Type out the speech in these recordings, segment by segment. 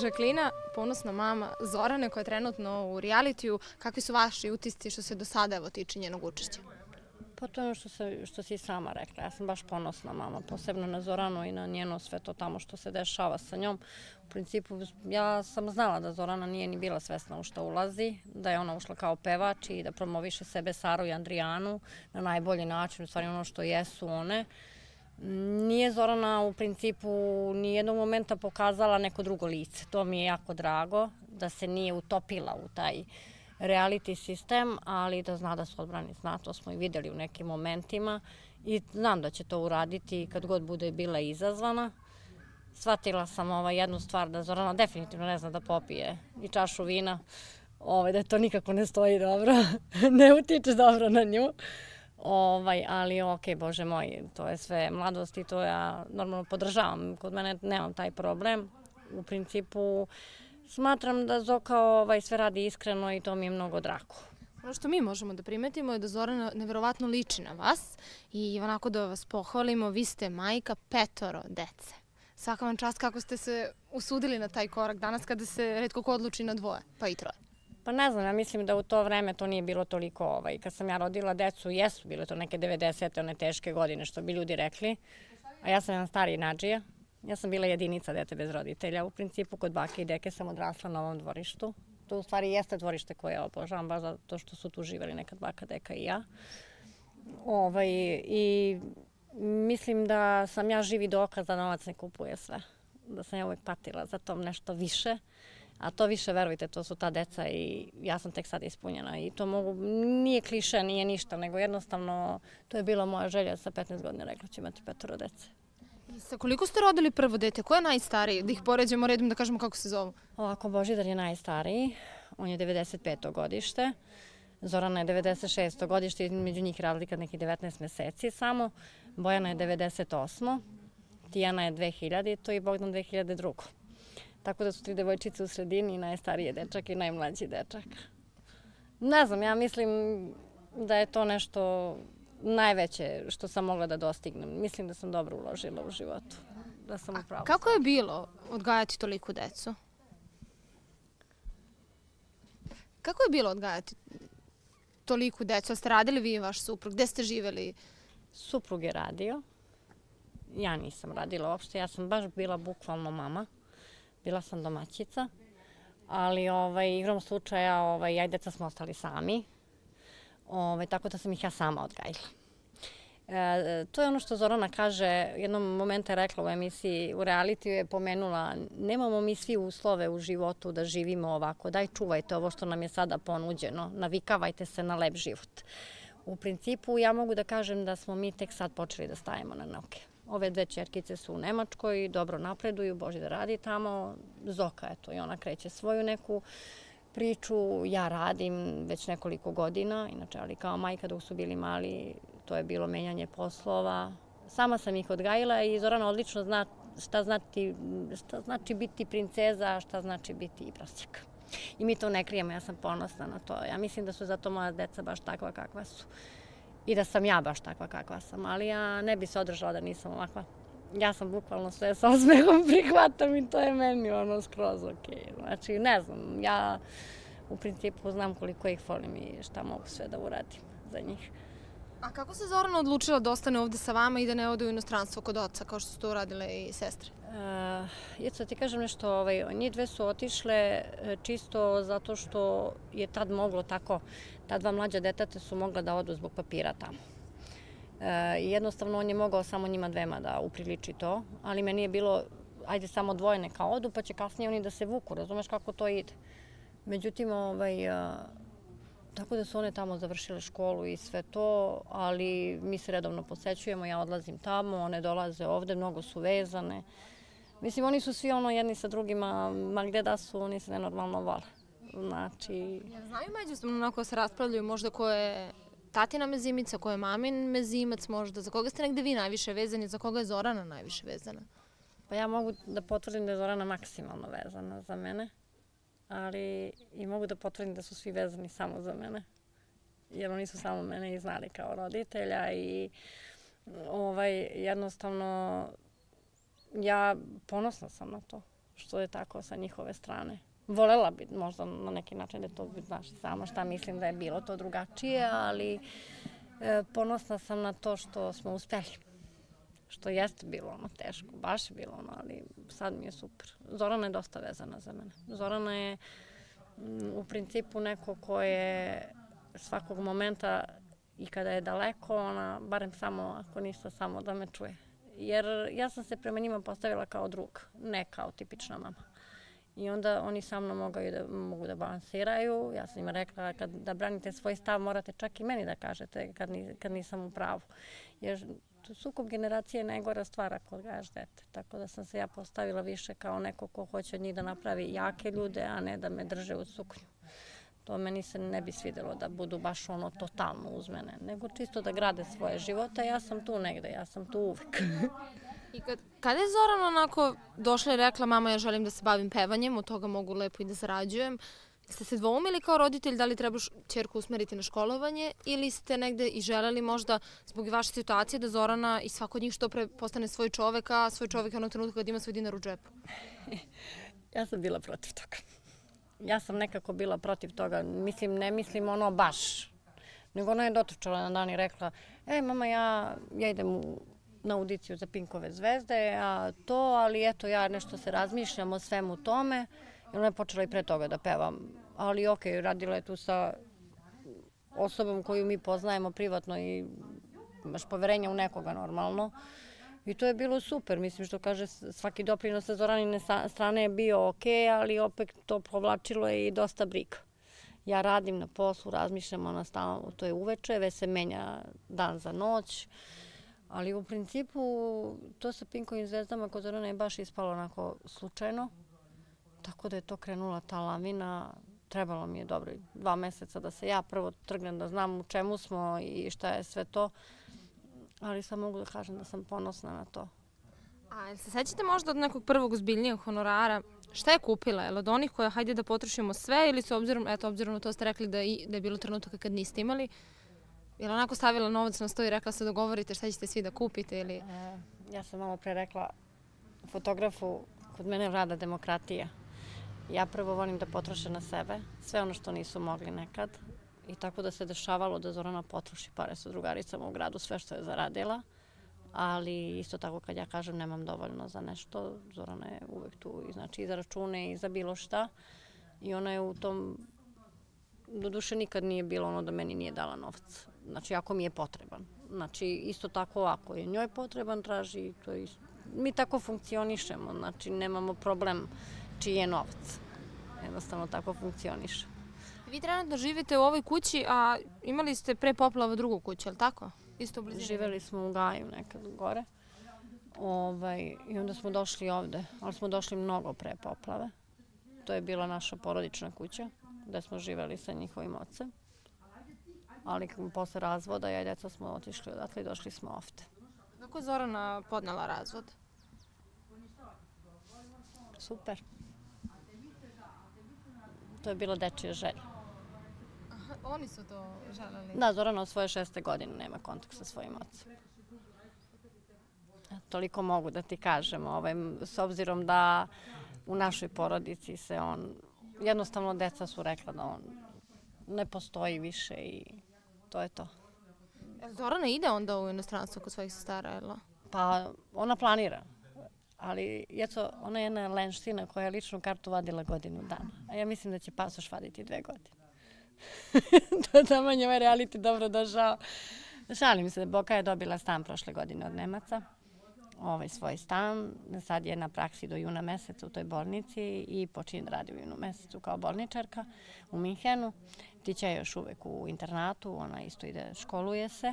Žaklina, ponosna mama Zorane koja je trenutno u realitiju. Kakvi su vaši utisci što se do sada evo tiče njenog učešća? Pa to je ono što, se, što si sama rekla. Ja sam baš ponosna mama, posebno na Zoranu i na njeno sve to tamo što se dešava sa njom. U principu, ja sam znala da Zorana nije ni bila svesna u što ulazi, da je ona ušla kao pevač i da promoviše sebe Saru i Andrijanu na najbolji način, u stvari ono što jesu one. Nije Zorana u principu ni jednog momenta pokazala neko drugo lice. To mi je jako drago, da se nije utopila u taj reality sistem, ali da zna da se odbrani. Zna, to smo i videli u nekim momentima i znam da će to uraditi kad god bude bila izazvana. Svatila sam ovaj, jednu stvar da Zorana definitivno ne zna da popije i čašu vina, ovaj, da to nikako ne stoji dobro, ne utiče dobro na nju. Ovaj, ali ok, bože moj, to je sve mladost i to ja normalno podržavam. Kod mene nemam taj problem. U principu smatram da Zoka ovaj, sve radi iskreno i to mi je mnogo drago. Ono što mi možemo da primetimo je da Zorana neverovatno liči na vas i onako da vas pohvalimo, vi ste majka petoro dece. Svaka vam čast kako ste se usudili na taj korak danas kada se redko ko odluči na dvoje, pa i troje. Pa ne znam, ja mislim da u to vreme to nije bilo toliko, ovaj, kad sam ja rodila decu, jesu bile to neke 90. one teške godine, što bi ljudi rekli, a ja sam jedan stariji nađija, ja sam bila jedinica dete bez roditelja, u principu kod bake i deke sam odrasla na ovom dvorištu, to u stvari jeste dvorište koje obožavam, baš zato što su tu živeli nekad baka, deka i ja. Ovaj, I mislim da sam ja živi dokaz da novac ne kupuje sve, da sam ja uvek patila za tom nešto više, A to više, verujte, to su ta deca i ja sam tek sad ispunjena. I to mogu, nije kliše, nije ništa, nego jednostavno to je bila moja želja sa 15 godina, rekla ću imati petoro dece. I sa koliko ste rodili prvo dete? Ko je najstariji? Da ih poređemo redom da kažemo kako se zovu. Ovako, Božidar je najstariji, on je 95. godište. Zorana je 96. godište, između njih razlika nekih 19 meseci samo. Bojana je 98. Tijana je 2000. To i Bogdan 2002. Tako da su tri devojčice u sredini, najstariji dečak i najmlađi dečak. Ne znam, ja mislim da je to nešto najveće što sam mogla da dostignem. Mislim da sam dobro uložila u životu. Da sam upravo. Kako je bilo odgajati toliku decu? Kako je bilo odgajati toliku decu? Ste radili vi i vaš suprug? Gde ste živeli? Suprug je radio. Ja nisam radila uopšte. Ja sam baš bila bukvalno mama bila sam domaćica, ali ovaj, igrom slučaja ovaj, ja i deca smo ostali sami, ovaj, tako da sam ih ja sama odgajila. E, to je ono što Zorana kaže, jednom momenta je rekla u emisiji, u realitiju je pomenula, nemamo mi svi uslove u životu da živimo ovako, daj čuvajte ovo što nam je sada ponuđeno, navikavajte se na lep život. U principu ja mogu da kažem da smo mi tek sad počeli da stajemo na noge. Ove dve čerkice su u Nemačkoj, dobro napreduju, Boži da radi tamo. Zoka, eto, i ona kreće svoju neku priču. Ja radim već nekoliko godina, inače, ali kao majka dok su bili mali, to je bilo menjanje poslova. Sama sam ih odgajila i Zorana odlično zna šta znači, šta znači biti princeza, šta znači biti i prosjek. I mi to ne krijemo, ja sam ponosna na to. Ja mislim da su zato moja deca baš takva kakva su i da sam ja baš takva kakva sam, ali ja ne bi se održala da nisam ovakva. Ja sam bukvalno sve sa osmehom prihvatam i to je meni ono skroz ok. Znači, ne znam, ja u principu znam koliko ih volim i šta mogu sve da uradim za njih. A kako se Zorana odlučila da ostane ovde sa vama i da ne ode u inostranstvo kod oca, kao što su to uradile i sestre? Uh, Jeco, ti kažem nešto, ovaj, njih dve su otišle e, čisto zato što je tad moglo tako, ta dva mlađa deteta su mogla da odu zbog papira tamo. E, jednostavno on je mogao samo njima dvema da upriliči to, ali meni je bilo, ajde samo dvoje neka odu, pa će kasnije oni da se vuku, razumeš kako to ide. Međutim, ovaj, Tako da su one tamo završile školu i sve to, ali mi se redovno posećujemo, ja odlazim tamo, one dolaze ovde, mnogo su vezane. Mislim, oni su svi ono jedni sa drugima, ma gde da su, oni se nenormalno vole. Znači... Ja znaju međusobno onako se raspravljaju možda ko je tatina mezimica, ko je mamin mezimac možda, za koga ste negde vi najviše vezani, za koga je Zorana najviše vezana? Pa ja mogu da potvrdim da je Zorana maksimalno vezana za mene ali i mogu da potvrdim da su svi vezani samo za mene. Jer oni su samo mene i znali kao roditelja i ovaj, jednostavno ja ponosna sam na to što je tako sa njihove strane. Volela bi možda na neki način da to, znaš, sama šta mislim da je bilo to drugačije, ali e, ponosna sam na to što smo uspeli. Što jeste bilo ono teško, baš je bilo ono, ali sad mi je super. Zorana je dosta vezana za mene. Zorana je m, u principu neko ko je svakog momenta i kada je daleko, ona, barem samo, ako ništa, samo da me čuje. Jer ja sam se prema njima postavila kao drug, ne kao tipična mama. I onda oni sa mnom mogu da, mogu da balansiraju. Ja sam im rekla kad da branite svoj stav morate čak i meni da kažete kad, ni, kad nisam u pravu. Jer sukob generacije je najgora stvar ako gajaš dete. Tako da sam se ja postavila više kao neko ko hoće od njih da napravi jake ljude, a ne da me drže u suknju. To meni se ne bi svidelo da budu baš ono totalno uz mene, nego čisto da grade svoje živote. Ja sam tu negde, ja sam tu uvek. I kad, kada je Zorana onako došla i rekla mama ja želim da se bavim pevanjem, od toga mogu lepo i da zarađujem, ste se dvoumili kao roditelj da li trebaš čerku usmeriti na školovanje ili ste negde i želeli možda zbog vaše situacije da Zorana i svako od njih što pre postane svoj čovek, a svoj čovek je onog trenutka kad ima svoj dinar u džepu? ja sam bila protiv toga. Ja sam nekako bila protiv toga. Mislim, ne mislim ono baš. Nego ona je dotrčala na dan i rekla, e mama ja, ja idem u na audiciju za Pinkove zvezde, a to, ali eto ja nešto se razmišljam o svemu tome. I ona je počela i pre toga da pevam. Ali ok, radila je tu sa osobom koju mi poznajemo privatno i imaš poverenja u nekoga normalno. I to je bilo super, mislim što kaže svaki doprinos sa Zoranine strane je bio ok, ali opet to povlačilo je i dosta briga. Ja radim na poslu, razmišljam ona stalno, to je uveče, već se menja dan za noć. Ali u principu to sa Pinkovim zvezdama kod Zorana je baš ispalo onako slučajno. Tako da je to krenula ta lavina. Trebalo mi je dobro dva meseca da se ja prvo trgnem da znam u čemu smo i šta je sve to. Ali sad mogu da kažem da sam ponosna na to. A se sećate možda od nekog prvog ozbiljnijeg honorara Šta je kupila? Je od onih koja hajde da potrošimo sve ili su obzirom, eto, obzirom na to ste rekli da, i, da je bilo trenutka kad niste imali, Je li onako stavila novac na sto i rekla se dogovorite šta ćete svi da kupite ili... E, ja sam malo pre rekla fotografu, kod mene vlada demokratija. Ja prvo volim da potroše na sebe sve ono što nisu mogli nekad. I tako da se dešavalo da Zorana potroši pare sa drugaricama u gradu, sve što je zaradila. Ali isto tako kad ja kažem nemam dovoljno za nešto, Zorana je uvek tu i znači i za račune i za bilo šta. I ona je u tom, do duše nikad nije bilo ono da meni nije dala novac znači ako mi je potreban. Znači isto tako ako je njoj potreban traži, to je isto. Mi tako funkcionišemo, znači nemamo problem čiji je novac. Jednostavno tako funkcioniše. Vi trenutno živite u ovoj kući, a imali ste pre poplava drugu kuću, je li tako? Isto u blizini? Živeli smo u Gaju nekad gore. Ovaj, I onda smo došli ovde, ali smo došli mnogo pre poplave. To je bila naša porodična kuća, gde smo živeli sa njihovim ocem ali posle razvoda ja i deca smo otišli odatle i došli smo ovde. Kako je Zorana podnala razvod? Super. To je bilo dečija želja. Oni su to želeli? Da, Zorana od svoje šeste godine nema kontakt sa svojim ocem. Toliko mogu da ti kažem, ovaj, s obzirom da u našoj porodici se on, jednostavno deca su rekla da on ne postoji više i to je to. Zorana ide onda u inostranstvo kod svojih sestara, jel? Pa ona planira. Ali, jeco, ona je jedna lenština koja je ličnu kartu vadila godinu dana. A ja mislim da će pasoš vaditi dve godine. to je tamo njoj reality dobro došao. Šalim se, Boka je dobila stan prošle godine od Nemaca ovaj svoj stan. Sad je na praksi do juna meseca u toj bolnici i počinje da radi u junu mesecu kao bolničarka u Minhenu. Tića je još uvek u internatu, ona isto ide, školuje se.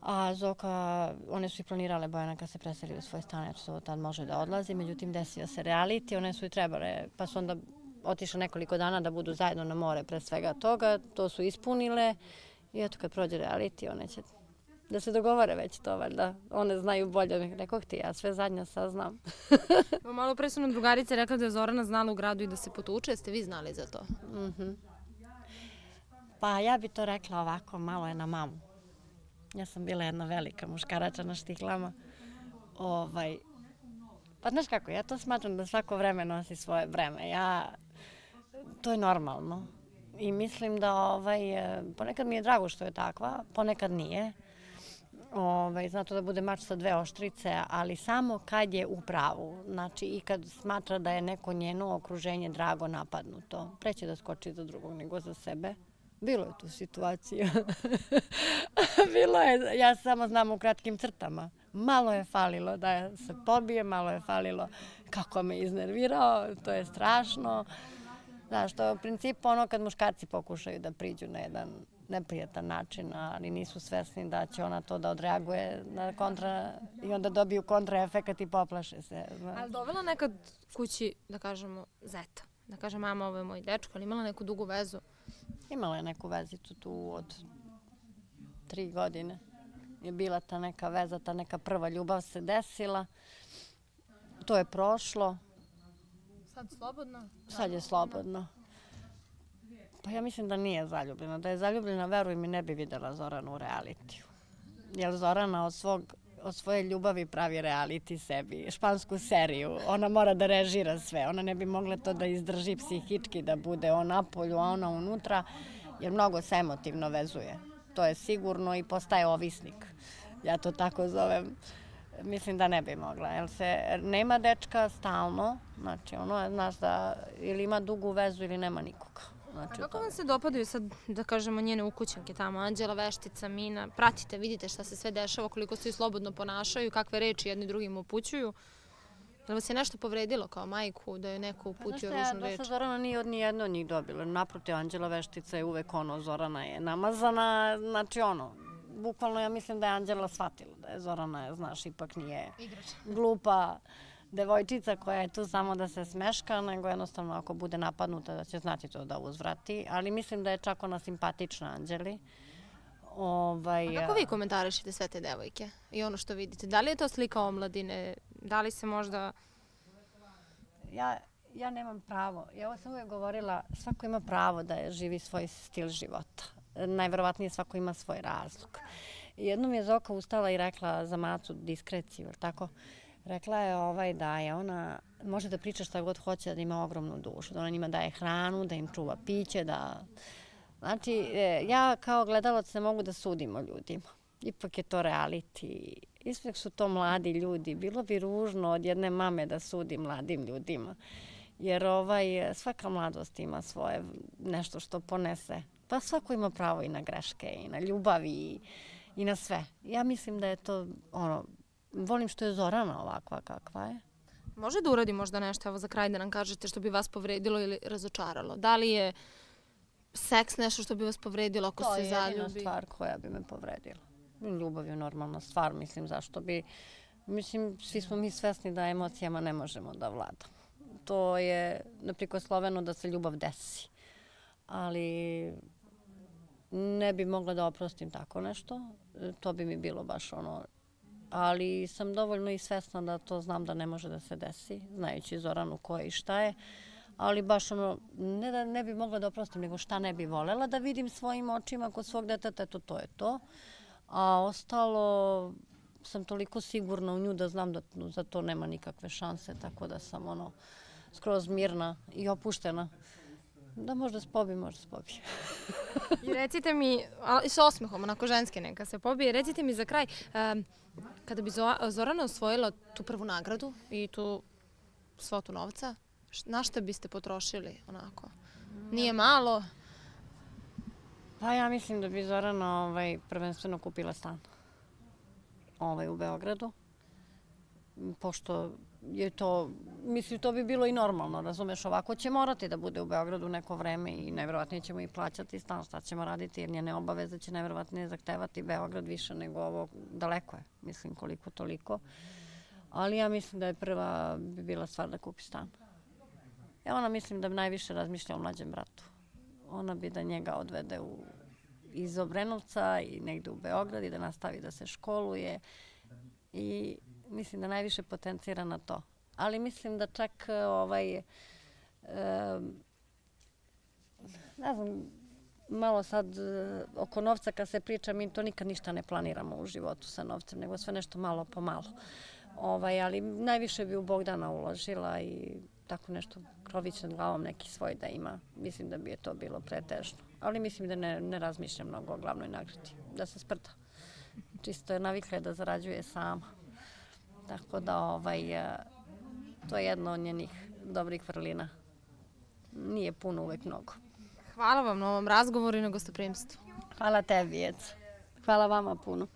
A Zoka, one su i planirale Bojana kad se preseli u svoj stan, jer to tad može da odlazi, međutim desio se reality, one su i trebale, pa su onda otišle nekoliko dana da budu zajedno na more pre svega toga, to su ispunile i eto kad prođe reality, one će da se dogovore već to, valjda. One znaju bolje. Rekao ti, ja sve zadnja saznam. Malo pre su nam drugarice rekla da je Zorana znala u gradu i da se potuče. Jeste vi znali za to? Mm -hmm. Pa ja bi to rekla ovako, malo je na mamu. Ja sam bila jedna velika muškarača na štiklama. Ovaj, Pa znaš kako, ja to smatram da svako vreme nosi svoje vreme. Ja, to je normalno. I mislim da ovaj, e, ponekad mi je drago što je takva, ponekad nije. Ovaj, zato da bude mač sa dve oštrice, ali samo kad je u pravu. Znači i kad smatra da je neko njeno okruženje drago napadnuto. Preće da skoči za drugog nego za sebe. Bilo je tu situacija. Bilo je, ja samo znam u kratkim crtama. Malo je falilo da se pobije, malo je falilo kako me iznervirao, to je strašno. Znaš, to je u principu ono kad muškarci pokušaju da priđu na jedan neprijatan način, ali nisu svesni da će ona to da odreaguje na kontra i onda dobiju kontraefekat i poplaše se. Znaš. Ali dovela nekad kući, da kažemo, zeta? Da kaže mama, ovo je moj dečko, ali imala neku dugu vezu? Imala je neku vezicu tu od tri godine. Je bila ta neka veza, ta neka prva ljubav se desila. To je prošlo. Sad slobodno? Sad je slobodno. Pa ja mislim da nije zaljubljena. Da je zaljubljena, veruj mi, ne bi videla Zoranu u realitiju. Jer Zorana od svog od svoje ljubavi pravi reality sebi, špansku seriju. Ona mora da režira sve. Ona ne bi mogla to da izdrži psihički, da bude on napolju, a ona unutra, jer mnogo se emotivno vezuje. To je sigurno i postaje ovisnik. Ja to tako zovem. Mislim da ne bi mogla, jer se nema dečka stalno, znači ono, znaš da ili ima dugu vezu ili nema nikoga. Znači, A kako vam se dopadaju sad, da kažemo, njene ukućanke tamo, Anđela, Veštica, Mina, pratite, vidite šta se sve dešava, koliko se i slobodno ponašaju, kakve reči jedni drugim upućuju? Da vas je nešto povredilo kao majku, da je neko uputio pa, ružnu reč? Da Zorana nije od nijedno od njih dobila. Naprotiv, Anđela Veštica je uvek ono, Zorana je namazana, znači ono, bukvalno ja mislim da je Anđela shvatila da je Zorana, znaš, ipak nije glupa devojčica koja je tu samo da se smeška, nego jednostavno ako bude napadnuta da će znati to da uzvrati. Ali mislim da je čak ona simpatična Anđeli. Ovaj, A kako vi komentarišite sve te devojke i ono što vidite? Da li je to slika omladine? Da li se možda... Ja, ja nemam pravo. Ja ovo sam uvijek govorila, svako ima pravo da je živi svoj stil života. Najverovatnije svako ima svoj razlog. Jednom je Zoka ustala i rekla za Macu diskreciju, tako? Rekla je ovaj da je ona može da priča šta god hoće, da ima ogromnu dušu, da ona njima daje hranu, da im čuva piće, da... Znači, e, ja kao gledalac ne mogu da sudim o ljudima. Ipak je to reality. Ipak su to mladi ljudi. Bilo bi ružno od jedne mame da sudi mladim ljudima. Jer ovaj, svaka mladost ima svoje nešto što ponese. Pa svako ima pravo i na greške, i na ljubav, i, i na sve. Ja mislim da je to ono, volim što je Zorana ovakva kakva je. Može da uradi možda nešto, evo za kraj da nam kažete što bi vas povredilo ili razočaralo. Da li je seks nešto što bi vas povredilo ako se zaljubi? To je jedina stvar koja bi me povredila. Ljubav je normalna stvar, mislim, zašto bi... Mislim, svi smo mi svesni da emocijama ne možemo da vladamo. To je neprikosloveno da se ljubav desi. Ali ne bi mogla da oprostim tako nešto. To bi mi bilo baš ono ali sam dovoljno i svesna da to znam da ne može da se desi, znajući Zoranu ko je i šta je. Ali baš ono, ne da ne bi mogla da oprostim, nego šta ne bi volela da vidim svojim očima kod svog deteta, eto to je to. A ostalo sam toliko sigurna u nju da znam da za to nema nikakve šanse, tako da sam ono skroz mirna i opuštena. Da možda se pobije, možda se pobije. I recite mi, ali s osmehom, onako ženske neka se pobije, recite mi za kraj, um, kada bi Zorana osvojila tu prvu nagradu i tu svotu novca, na šta biste potrošili onako? Nije malo? Pa ja mislim da bi Zorana ovaj, prvenstveno kupila stan ovaj, u Beogradu. Pošto je to, mislim, to bi bilo i normalno, razumeš, ovako će morati da bude u Beogradu neko vreme i najverovatnije ćemo i plaćati stan, šta ćemo raditi, jer njene obaveze će najverovatnije zahtevati Beograd više nego ovo, daleko je, mislim, koliko toliko. Ali ja mislim da je prva bi bila stvar da kupi stan. Ja ona mislim da najviše razmišlja o mlađem bratu. Ona bi da njega odvede u, iz Obrenovca i negde u Beograd i da nastavi da se školuje i mislim da najviše potencira na to. Ali mislim da čak e, ovaj, e, ne znam, malo sad e, oko novca kad se priča, mi to nikad ništa ne planiramo u životu sa novcem, nego sve nešto malo po malo. Ovaj, ali najviše bi u Bogdana uložila i tako nešto krović nad glavom neki svoj da ima. Mislim da bi je to bilo pretežno. Ali mislim da ne, ne razmišlja mnogo o glavnoj nagradi. Da se sprta. Čisto je navikla da zarađuje sama. Tako da ovaj, e, to je jedno od njenih dobrih vrlina. Nije puno, uvek mnogo. Hvala vam na ovom razgovoru i na gostoprimstvu. Hvala tebi, Jeca. Hvala vama puno.